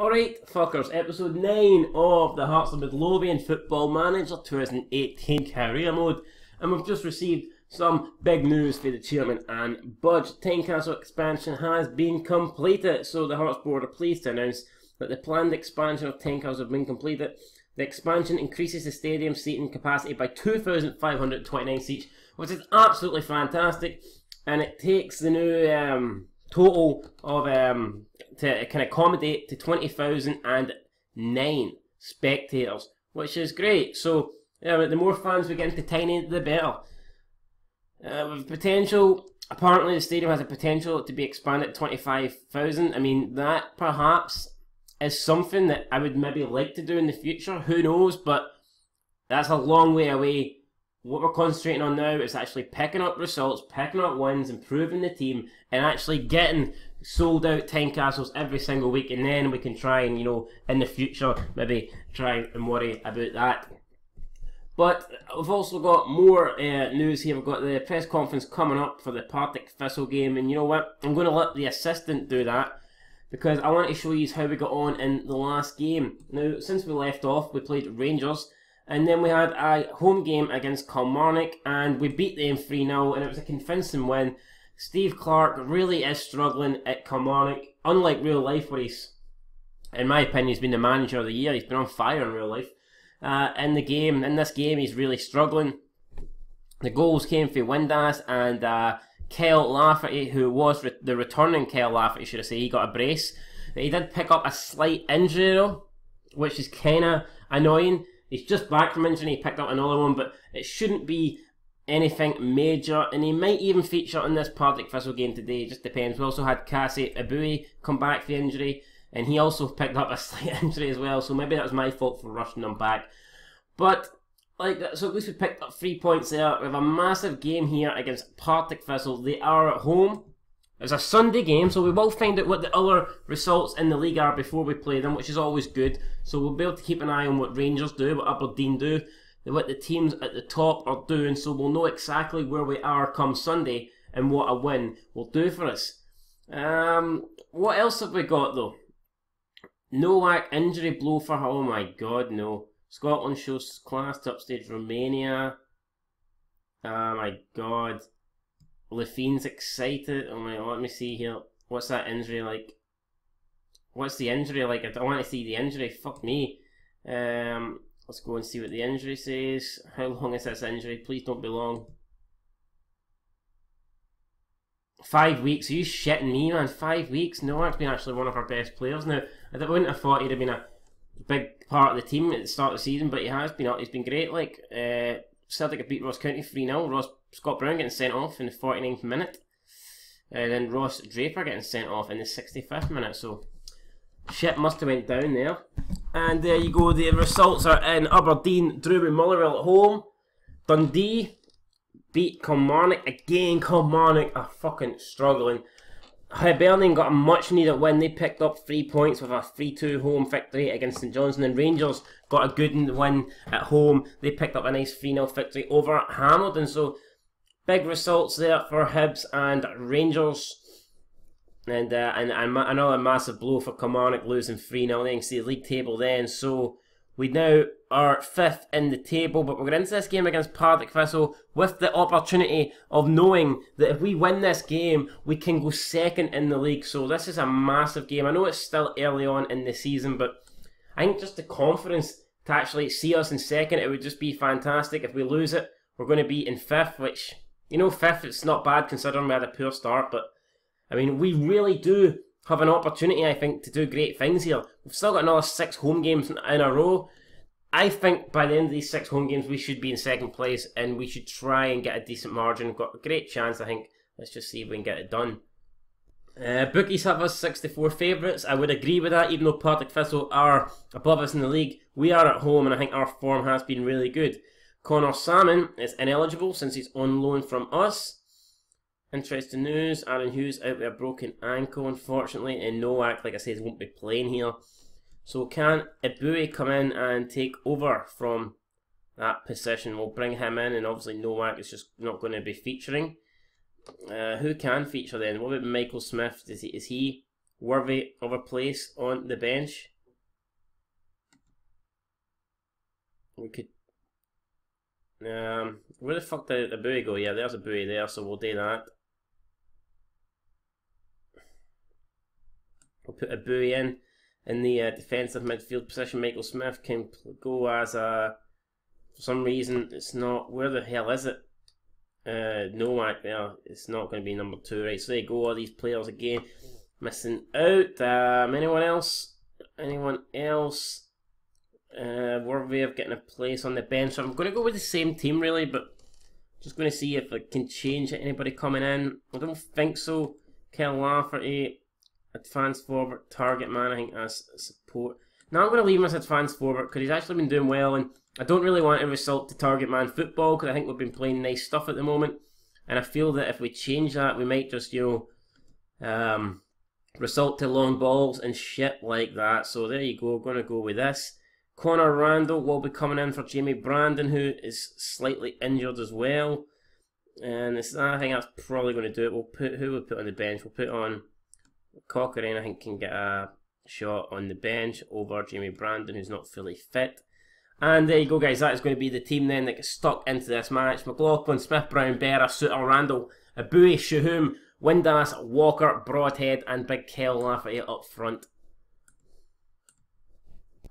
Alright, fuckers, episode 9 of the Hearts of Midlothian Football Manager 2018 career mode, and we've just received some big news for the chairman and Budge. Tynecastle expansion has been completed, so the Hearts board are pleased to announce that the planned expansion of Tynecastle has been completed. The expansion increases the stadium seating capacity by 2,529 seats, which is absolutely fantastic, and it takes the new um, total of um, to can accommodate to 20,009 spectators, which is great. So, yeah, the more fans we get into Tiny, the better. Uh, with potential, apparently the stadium has a potential to be expanded to 25,000. I mean, that perhaps is something that I would maybe like to do in the future. Who knows? But that's a long way away. What we're concentrating on now is actually picking up results, picking up wins, improving the team, and actually getting sold out Tynecastles every single week, and then we can try and, you know, in the future, maybe try and worry about that. But we've also got more uh, news here. We've got the press conference coming up for the Partick Thistle game, and you know what? I'm going to let the assistant do that because I want to show you how we got on in the last game. Now, since we left off, we played Rangers, and then we had a home game against Kilmarnock, and we beat them 3 0, and it was a convincing win. Steve Clarke really is struggling at Kilmarnock, unlike real life, where he's, in my opinion, he's been the manager of the year. He's been on fire in real life. Uh, in the game, in this game, he's really struggling. The goals came from Windass and uh, Lafferty, who was re- the returning Kyle Lafferty, should I say, he got a brace. He did pick up a slight injury though, which is kind of annoying. He's just back from injury, he picked up another one, but it shouldn't be anything major, and he might even feature in this Partick Thistle game today. It just depends. We also had Cassie Abui come back for injury, and he also picked up a slight injury as well. So maybe that was my fault for rushing him back. But like so at least we picked up three points there. We have a massive game here against Partick Thistle. They are at home. It's a Sunday game, so we will find out what the other results in the league are before we play them, which is always good. So we'll be able to keep an eye on what Rangers do, what Aberdeen do, what the teams at the top are doing, so we'll know exactly where we are come Sunday and what a win will do for us. Um, what else have we got though? Nowak injury blow for her. Oh my god, no. Scotland shows class to upstage Romania. Oh my god. Lefine's excited. Oh my let me see here. What's that injury like? What's the injury like? I don't want to see the injury. Fuck me. Um, Let's go and see what the injury says. How long is this injury? Please don't be long. Five weeks? Are you shitting me, man? Five weeks? No, that's been actually one of our best players now. I wouldn't have thought he'd have been a big part of the team at the start of the season, but he has been. He's been great. Like uh, Celtic beat Ross County three 0 Ross Scott Brown getting sent off in the 49th minute, and then Ross Draper getting sent off in the 65th minute. So shit must have went down there. And there you go, the results are in Aberdeen, drew with Motherwell at home. Dundee beat Kilmarnock again. Kilmarnock are fucking struggling. Hibernian got a much needed win. They picked up three points with a 3 2 home victory against St Johnstone. And Rangers got a good win at home. They picked up a nice 3 0 victory over Hamilton. So big results there for Hibs and Rangers. And, uh, and, and another massive blow for Kilmarnock losing 3 0. They can see the league table then. So we now are fifth in the table, but we're going into this game against Partick Thistle with the opportunity of knowing that if we win this game, we can go second in the league. So this is a massive game. I know it's still early on in the season, but I think just the confidence to actually see us in second, it would just be fantastic. If we lose it, we're going to be in fifth, which, you know, fifth, it's not bad considering we had a poor start, but I mean, we really do have an opportunity, I think, to do great things here. We've still got another six home games in a row. I think by the end of these six home games, we should be in second place and we should try and get a decent margin. We've got a great chance, I think. Let's just see if we can get it done. Uh, bookies have us 64 favourites. I would agree with that, even though Partick Thistle are above us in the league. We are at home, and I think our form has been really good. Conor Sammon is ineligible since he's on loan from us. Interesting news, Aaron Hughes out with a broken ankle unfortunately, and Nowak, like I said, won't be playing here. So can Abui come in and take over from that position? We'll bring him in, and obviously Nowak is just not going to be featuring. Uh, who can feature then? What about Michael Smith? Is he, is he worthy of a place on the bench. We could. Um, where the fuck did the buoy go? Yeah, there's a buoy there, so we'll do that. We'll put a buoy in in the uh, defensive midfield position. Michael Smith can go as a. For some reason, it's not. Where the hell is it? Uh, Nowak there. It's not going to be number two, right? So there you go. All these players again missing out. Um, anyone else? Anyone else? Uh, way of getting a place on the bench. So I'm going to go with the same team really, but just going to see if it can change anybody coming in. I don't think so. Kel Lafferty, advanced forward, target man, I think as support. Now I'm going to leave him as advanced forward because he's actually been doing well and I don't really want to result to target man football because I think we've been playing nice stuff at the moment. And I feel that if we change that, we might just, you know, um, result to long balls and shit like that. So there you go. Going to go with this. Connor Randall will be coming in for Jamie Brandon, who is slightly injured as well. And it's, I think that's probably going to do it. We'll put who we put on the bench. We'll put on Cochrane. I think can get a shot on the bench over Jamie Brandon, who's not fully fit. And there you go, guys. That is going to be the team then that gets stuck into this match. McLaughlin, Smith, Brown, Berra, Souttar, Randall, Eboue, Shahum, Windass, Walker, Broadhead, and Big Kel Lafferty up front.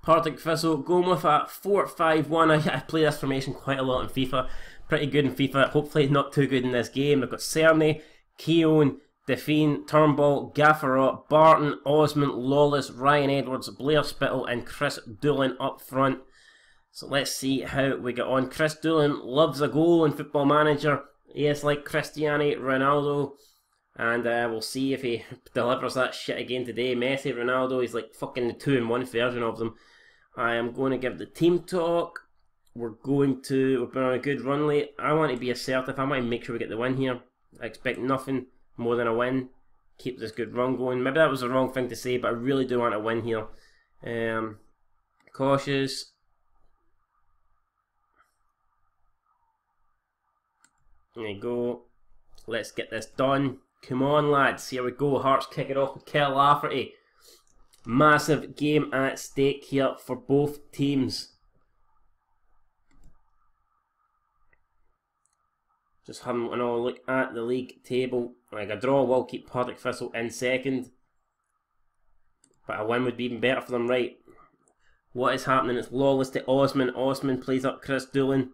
Partick Thistle going with a 4-5-1. I, I play this formation quite a lot in FIFA. Pretty good in FIFA. Hopefully not too good in this game. I've got Cerny, Keown, Devine, Turnbull, Gaffarot, Barton, Osman, Lawless, Ryan Edwards, Blair Spittal, and Kris Doolan up front. So let's see how we get on. Kris Doolan loves a goal in Football Manager. He is like Cristiano Ronaldo. And uh, we'll see if he delivers that shit again today. Messi, Ronaldo, he's like fucking the two in one version of them. I am going to give the team talk. We're going to, we've been on a good run late. I want to be assertive. I want to make sure we get the win here. I expect nothing more than a win. Keep this good run going. Maybe that was the wrong thing to say, but I really do want a win here. Um, cautious. There you go. Let's get this done. Come on, lads. Here we go. Hearts kick it off with Kel Lafferty. Massive game at stake here for both teams. Just having a look at the league table. Like a draw will keep Partick Thistle in second. But a win would be even better for them, right? What is happening? It's Lawless to Osman. Osman plays up Kris Doolan.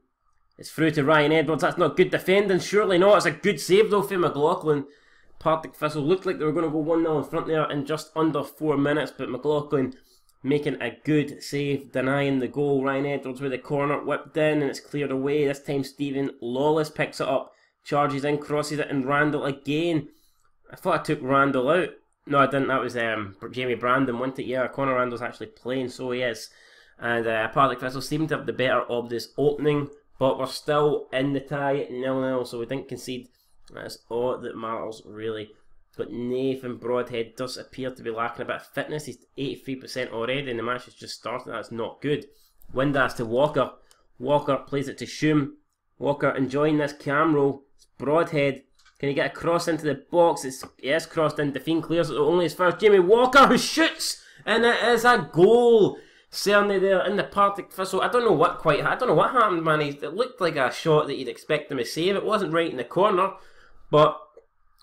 It's through to Ryan Edwards. That's not good defending. Surely not. It's a good save though for McLaughlin. Partick Thistle looked like they were going to go 1 0 in front there in just under four minutes, but McLaughlin making a good save, denying the goal. Ryan Edwards with the corner whipped in and it's cleared away. This time Stephen Lawless picks it up, charges in, crosses it, and Randall again. I thought I took Randall out. No, I didn't. That was um, Jamie Brandon, wasn't it? Yeah, Connor Randall's actually playing, so he is. And uh, Partick Thistle seemed to have the better of this opening, but we're still in the tie at nil nil, so we didn't concede that's all that matters, really. But Nathan Broadhead does appear to be lacking a bit of fitness. He's 83% already, and the match has just started. That's not good. Windass to Walker. Walker plays it to Shum. Walker enjoying this cam role. It's Broadhead. Can he get a cross into the box? It's yes, crossed in. Devine clears it only his first. Jamie Walker who shoots, and it is a goal. Certainly there in the Partick Thistle. I don't know what quite. I don't know what happened, man. It looked like a shot that you'd expect him to save. It wasn't right in the corner. But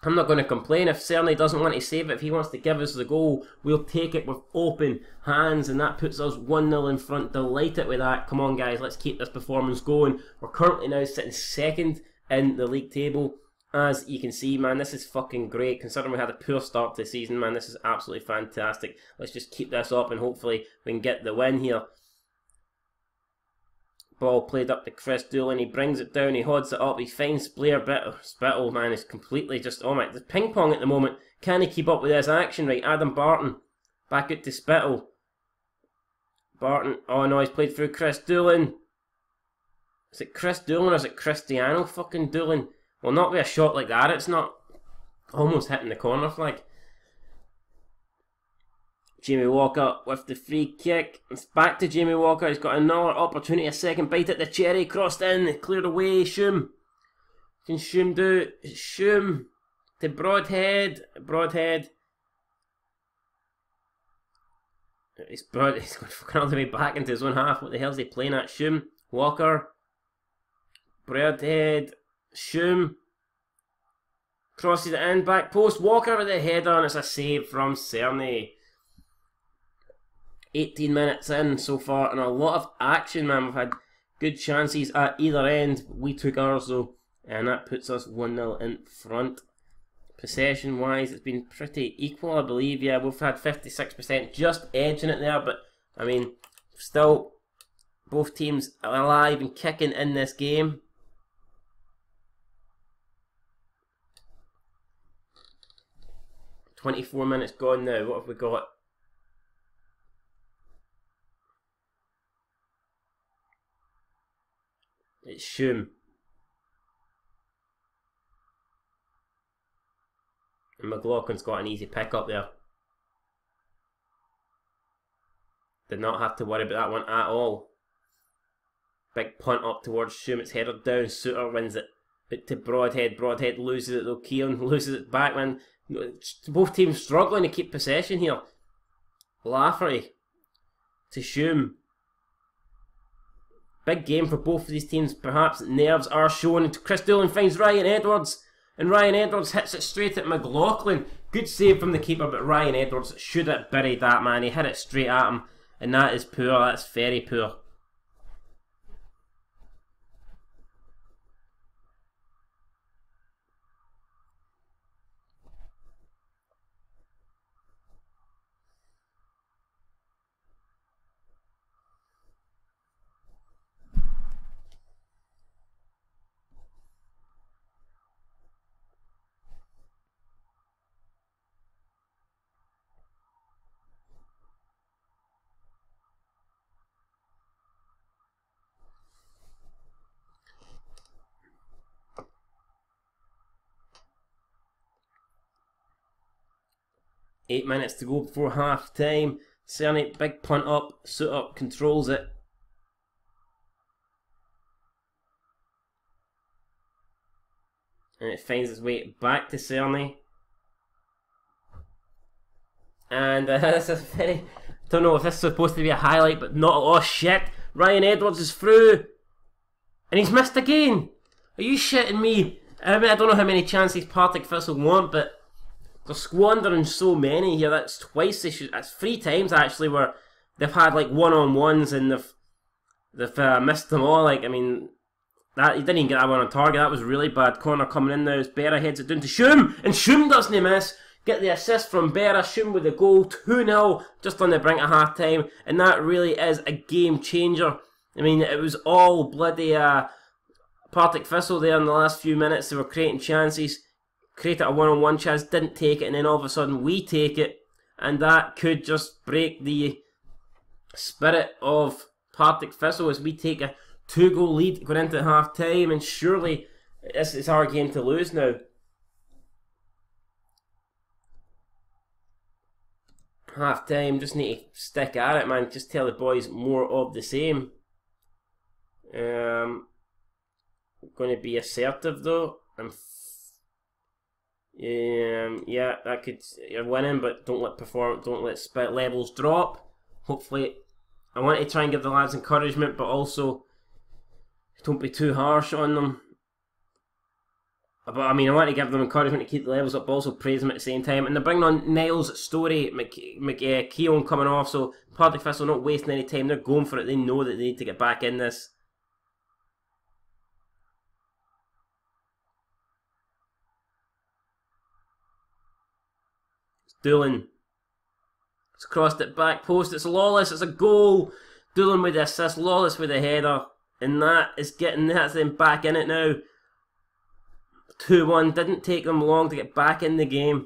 I'm not going to complain if Cerny doesn't want to save it. If he wants to give us the goal, we'll take it with open hands, and that puts us 1 0 in front. Delighted with that. Come on, guys, let's keep this performance going. We're currently now sitting second in the league table. As you can see, man, this is fucking great. Considering we had a poor start to the season, man, this is absolutely fantastic. Let's just keep this up and hopefully we can get the win here. Ball played up to Kris Doolan. He brings it down. He hods it up. He finds Blair Spittal. Spittal, man, is completely just, oh my, the ping pong at the moment. Can he keep up with this action? Right, Adam Barton. Back it to Spittal. Barton. Oh no, he's played through Kris Doolan. Is it Kris Doolan or is it Cristiano fucking Doolan? Well, not with a shot like that. It's not almost hitting the corner flag. Jamie Walker with the free kick. It's back to Jamie Walker. He's got another opportunity, a second bite at the cherry. Crossed in, cleared away. Shum. Can Shum do? Shum to Broadhead. Broadhead. He's brought he's going all the way back into his own half. What the hell's he playing at? Shum, Walker, Broadhead, Shum. Crosses it in, back post, Walker with the header, and it's a save from Cerny. 18 minutes in so far, and a lot of action, man. We've had good chances at either end. We took ours though, and that puts us 1 0 in front. Possession wise, it's been pretty equal, I believe. Yeah, we've had 56%, just edging it there, but I mean, still both teams alive and kicking in this game. Twenty-four minutes gone now. What have we got? It's Shum. And McLaughlin's got an easy pick up there. Did not have to worry about that one at all. Big punt up towards Shum. It's headed down. Souttar wins it. Bit to Broadhead. Broadhead loses it though. Keown loses it back. Man, both teams struggling to keep possession here. Lafferty to Shum. Big game for both of these teams. Perhaps nerves are shown. Kris Doolan finds Ryan Edwards. And Ryan Edwards hits it straight at McLaughlin. Good save from the keeper, but Ryan Edwards should have buried that man. He hit it straight at him. And that is poor. That's very poor. Eight minutes to go before half time. Cerny, big punt up, Souttar, controls it. And it finds its way back to Cerny. And uh, this is very. Don't know if this is supposed to be a highlight, but not. Oh shit! Ryan Edwards is through! And he's missed again! Are you shitting me? I mean, I don't know how many chances Partick Thistle want, but they're squandering so many here. That's twice this. That's three times actually where they've had like one on ones and they've they've uh, missed them all. Like I mean, that he didn't even get that one on target. That was really bad. Corner coming in now as Berra heads it down to Shum, and Shum doesn't miss. Get the assist from Berra, Shum with the goal, 2 0, just on the brink of half time, and that really is a game changer. I mean, it was all bloody uh, Partick Thistle there in the last few minutes. They were creating chances created a one-on-one chance, didn't take it, and then all of a sudden we take it, and that could just break the spirit of Partick Thistle as we take a two-goal lead going into half time, and surely this is our game to lose now. Half time, just need to stick at it, man. Just tell the boys more of the same. Um, going to be assertive though. I'm um, yeah, that could you're winning, but don't let perform, don't let spit levels drop. Hopefully, I want to try and give the lads encouragement, but also don't be too harsh on them. But I mean, I want to give them encouragement to keep the levels up, but also praise them at the same time. And they're bringing on Miles Storey, Mc, Mc, uh, coming off, so Partick Thistle not wasting any time. They're going for it. They know that they need to get back in this. Doolan. It's crossed it back post. It's Lawless. It's a goal. Doolan with the assist. Lawless with the header. And that is getting that's them back in it now. 2 1. Didn't take them long to get back in the game.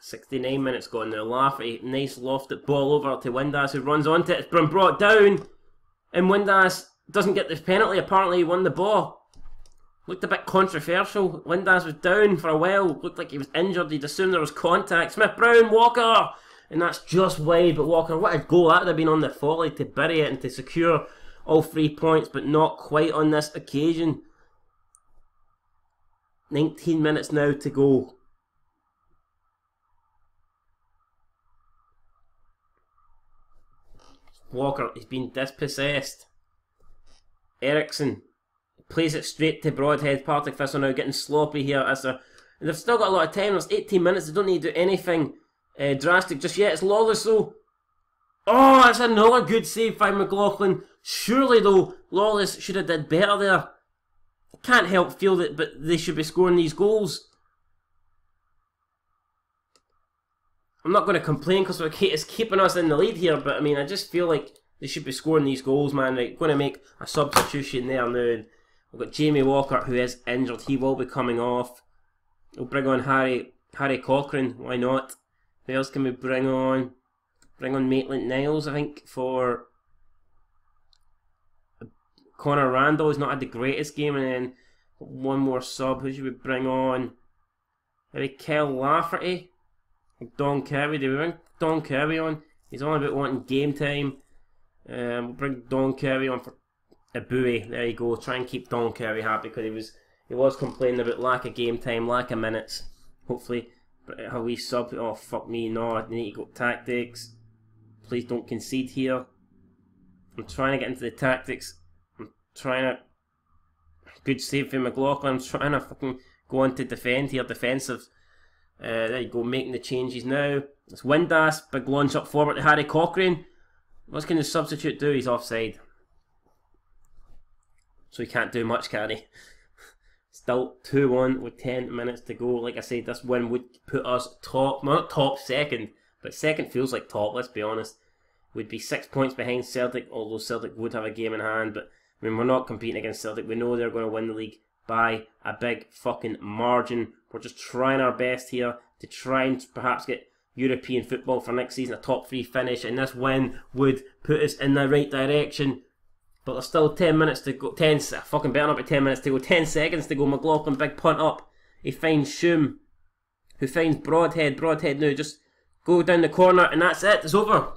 69 minutes gone now. Lafferty, nice lofted ball over to Windass who runs onto it. It's been brought down. And Windass doesn't get this penalty. Apparently he won the ball. Looked a bit controversial. Windass was down for a while. Looked like he was injured. He'd assumed there was contact. Smith Brown, Walker. And that's just wide. But Walker, what a goal. That would have been on the volley to bury it and to secure all three points. But not quite on this occasion. 19 minutes now to go. Walker, he's been dispossessed. Ericsson plays it straight to Broadhead. Partick Thistle now getting sloppy here as they're, they've still got a lot of time. There's 18 minutes. They don't need to do anything uh, drastic just yet. It's Lawless though. Oh, that's another good save by McLaughlin. Surely though, Lawless should have did better there. can't help feel that, but they should be scoring these goals. I'm not going to complain because it's keeping us in the lead here, but I mean, I just feel like they should be scoring these goals, man. Right, going to make a substitution there now. We've got Jamie Walker, who is injured. He will be coming off. We'll bring on Harry Harry Cochrane. Why not? Who else can we bring on? Bring on Maitland Niles, I think, for Connor Randall. He's not had the greatest game, and then one more sub. Who should we bring on? Maybe Kel Lafferty. Don Kirby. Do we bring Don Kirby on? He's only about wanting game time. Um, we'll bring Don Kirby on for a buoy. There you go. Try and keep Don Kirby happy because he was he was complaining about lack of game time, lack of minutes. Hopefully, how we sub. Oh fuck me! No, I need to go tactics. Please don't concede here. I'm trying to get into the tactics. I'm trying to. Good save for McLaughlin. I'm trying to fucking go on to defend here, defensive. Uh, there you go, making the changes now. It's Windass, big launch up forward to Harry Cochrane. What can the substitute do? He's offside. So he can't do much, can he? Still 2 1 with 10 minutes to go. Like I said, this win would put us top, not top second, but second feels like top, let's be honest. We'd be six points behind Celtic, although Celtic would have a game in hand. But I mean, we're not competing against Celtic. We know they're going to win the league by a big fucking margin. We're just trying our best here to try and perhaps get European football for next season, a top three finish, and this win would put us in the right direction. But there's still 10 minutes to go. 10, fucking better not be 10 minutes to go. 10 seconds to go. McLaughlin, big punt up. He finds Shum, who finds Broadhead. Broadhead now just go down the corner, and that's it. It's over.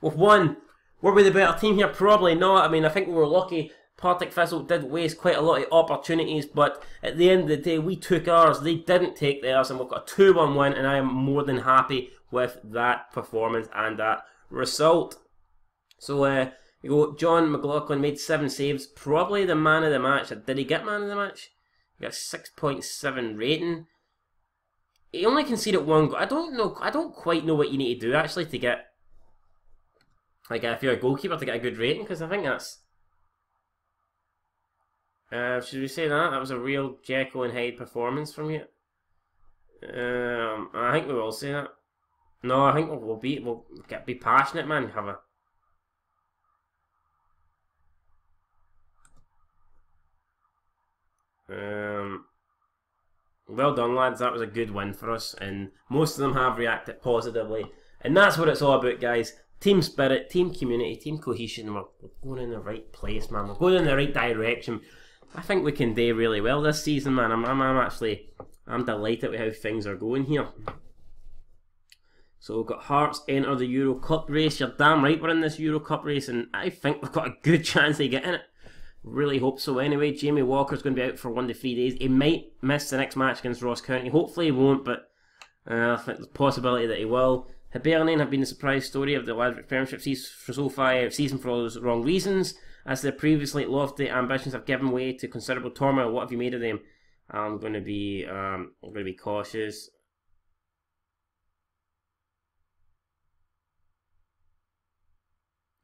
We've won. Were we the better team here? Probably not. I mean, I think we were lucky Partick Thistle did waste quite a lot of opportunities, but at the end of the day, we took ours. They didn't take theirs, and we've got a 2 1 win, and I am more than happy with that performance and that result. So, uh, you go, John McLaughlin made seven saves, probably the man of the match. Did he get man of the match? He got 6.7 rating. He only conceded one goal. I don't know. I don't quite know what you need to do actually to get, like, if you're a goalkeeper to get a good rating, because I think that's uh, should we say that? That was a real Jekyll and Hyde performance from you. Um, I think we will say that. No, I think we'll, we'll be we'll get be passionate, man. Have a Um, well done, lads. That was a good win for us, and most of them have reacted positively. And that's what it's all about, guys. Team spirit, team community, team cohesion. We're, we're going in the right place, man. We're going in the right direction. I think we can do really well this season, man. I'm, I'm, I'm actually, I'm delighted with how things are going here. So we've got Hearts enter the Euro Cup race. You're damn right we're in this Euro Cup race, and I think we've got a good chance of getting it. Really hope so. Anyway, Jamie Walker's going to be out for one to three days. He might miss the next match against Ross County. Hopefully he won't, but uh, I think there's a possibility that he will. Hibernian have been the surprise story of the Ladbroke Premiership season for so far, season for all those wrong reasons. As their previously lofty ambitions have given way to considerable turmoil, what have you made of them? I'm going to be um, I'm going to be cautious.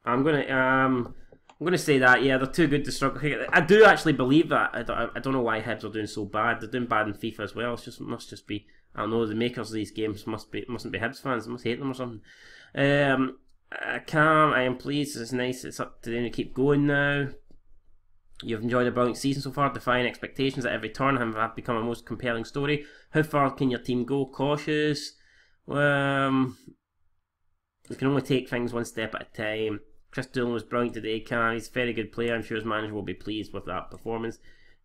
I'm going to um, I'm going to say that yeah, they're too good to struggle. I do actually believe that. I don't, I don't know why Hibs are doing so bad. They're doing bad in FIFA as well. It just must just be I don't know. The makers of these games must be mustn't be Hibs fans. They must hate them or something. Um, uh, calm, I am pleased. It's nice. It's up to them to keep going now. You've enjoyed a brilliant season so far, defying expectations at every turn and have become a most compelling story. How far can your team go? Cautious. Um, we can only take things one step at a time. Kris Doolan was brilliant today, Cam. He's a very good player. I'm sure his manager will be pleased with that performance.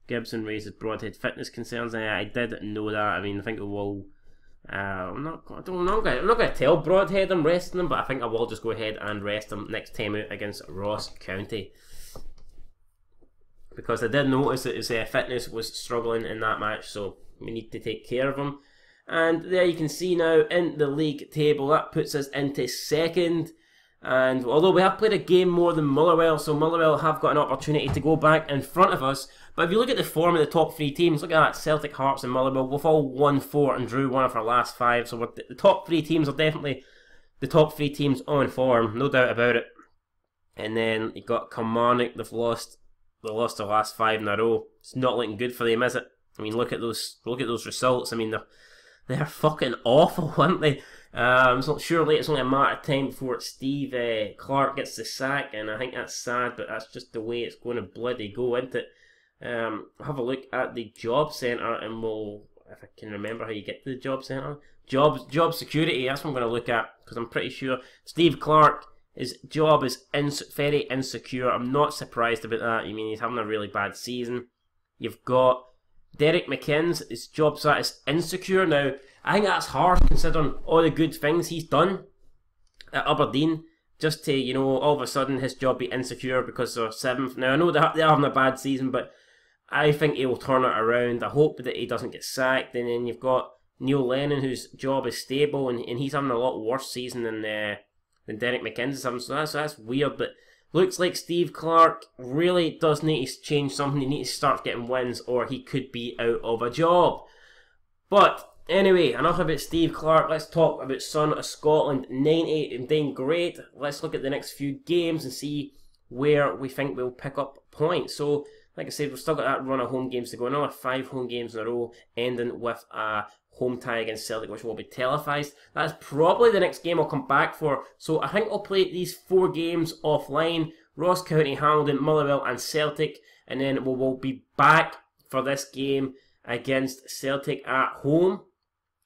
Gibson raises Broadhead fitness concerns. I, I did know that. I mean, I think it will. Uh, I'm not. I don't. I'm not going to tell Broadhead I'm resting him, but I think I will just go ahead and rest him next time out against Ross County because I did notice that his uh, fitness was struggling in that match, so we need to take care of him. And there you can see now in the league table that puts us into second. And although we have played a game more than Mullerwell, so Mullerwell have got an opportunity to go back in front of us. But if you look at the form of the top three teams, look at that Celtic, Hearts, and Motherwell. We've all won four and drew one of our last five. So the top three teams are definitely the top three teams on form, no doubt about it. And then you've got Kilmarnock, they've lost they lost the last five in a row. It's not looking good for them, is it? I mean, look at those look at those results. I mean, they're they're fucking awful, aren't they? Um, so surely it's only a matter of time before Steve uh, Clarke gets the sack, and I think that's sad, but that's just the way it's going to bloody go, isn't it? Um, have a look at the job centre, and we'll, if I can remember how you get to the job centre, jobs, job security. That's what I'm going to look at because I'm pretty sure Steve Clarke, his job is very insecure. I'm not surprised about that. I mean, he's having a really bad season. You've got Derek McInnes. His job status insecure. Now, I think that's harsh considering all the good things he's done at Aberdeen. Just to, you know, all of a sudden his job be insecure because they're seventh. Now, I know they're, they're having a bad season, but I think he will turn it around. I hope that he doesn't get sacked. And then you've got Neil Lennon, whose job is stable, and, and he's having a lot worse season than. Uh, than Derek McInnes something. So that's that's weird. But looks like Steve Clarke really does need to change something. He needs to start getting wins, or he could be out of a job. But anyway, enough about Steve Clarke. Let's talk about Son of Scotland. 98 and doing great. Let's look at the next few games and see where we think we'll pick up points. So like I said, we've still got that run of home games to go. Another five home games in a row, ending with a home tie against Celtic, which will be televised. That's probably the next game I'll come back for. So I think I'll play these four games offline Ross County, Hamilton, Motherwell, and Celtic. And then we will be back for this game against Celtic at home.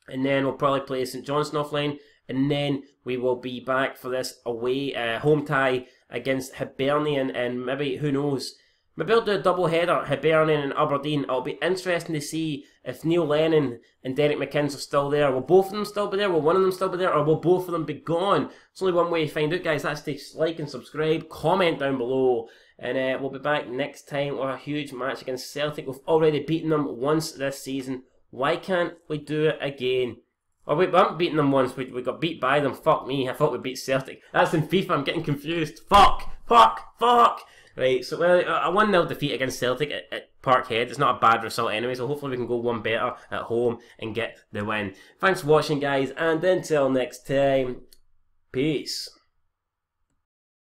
And then we'll probably play St Johnstone offline. And then we will be back for this away uh, home tie against Hibernian. And maybe, who knows, Maybe I'll do a double header, Hibernian and Aberdeen. It'll be interesting to see if Neil Lennon and Derek McInnes are still there. Will both of them still be there? Will one of them still be there? Or will both of them be gone? It's only one way to find out, guys. That's to like and subscribe, comment down below. And uh, we'll be back next time with a huge match against Celtic. We've already beaten them once this season. Why can't we do it again? Oh we haven't beaten them once. We, we got beat by them. Fuck me. I thought we beat Celtic. That's in FIFA. I'm getting confused. Fuck. Fuck. Fuck. Right, so well, a 1 0 defeat against Celtic at, at Parkhead is not a bad result anyway, so hopefully we can go one better at home and get the win. Thanks for watching, guys, and until next time, peace.